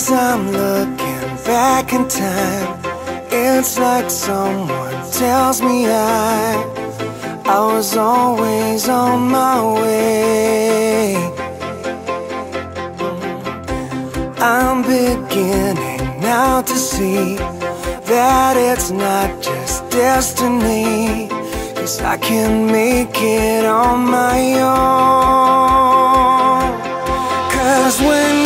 As I'm looking back in time It's like someone tells me I I was always on my way. I'm beginning now to see That it's not just destiny Cause I can make it on my own. Cause when